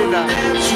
vida.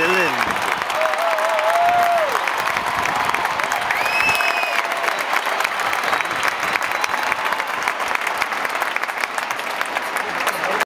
excellent.